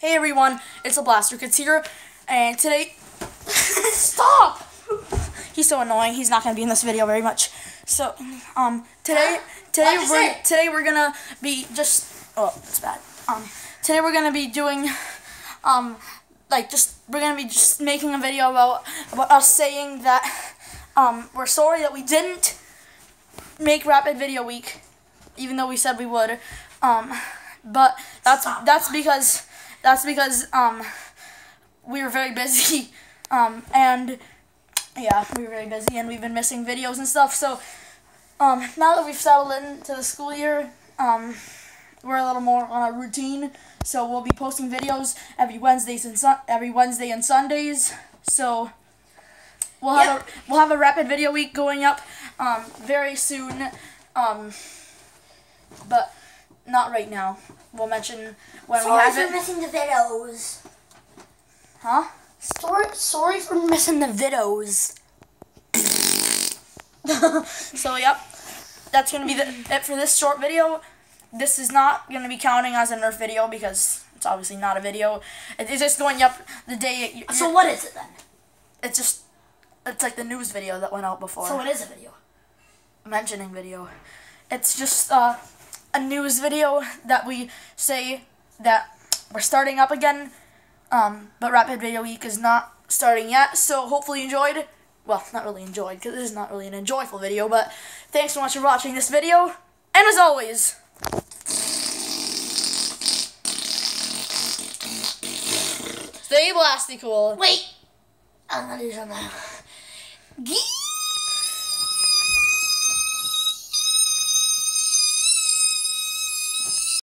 Hey everyone, it's a Blaster Kids here, and today, stop! He's so annoying. He's not gonna be in this video very much. So, um, today, today we're today we're gonna be just oh, it's bad. Um, today we're gonna be doing, um, like just we're gonna be just making a video about about us saying that, um, we're sorry that we didn't make Rapid Video Week, even though we said we would. Um, but that's Stop. that's because that's because um we were very busy. Um, and yeah, we were very busy, and we've been missing videos and stuff. So um, now that we've settled into the school year, um, we're a little more on a routine. So we'll be posting videos every Wednesdays and sun- every Wednesday and Sundays. So we'll have a we'll have a rapid video week going up um, very soon. Um, but not right now. We'll mention when we Sorry for missing the videos. Huh? Sorry, sorry for missing the videos. So yep, that's gonna be the, it for this short video. This is not gonna be counting as a Nerf video because it's obviously not a video. It's just going up the day. It, So what is it then? It's just it's like the news video that went out before. So it is a video. mentioning video. It's just uh, a news video that we say that we're starting up again. Um, but Rapid Video Week is not starting yet, so hopefully you enjoyed. Well, not really enjoyed because this is not really an enjoyable video, but thanks so much for watching this video. And as always, stay blasty cool. Wait, I'm gonna do something.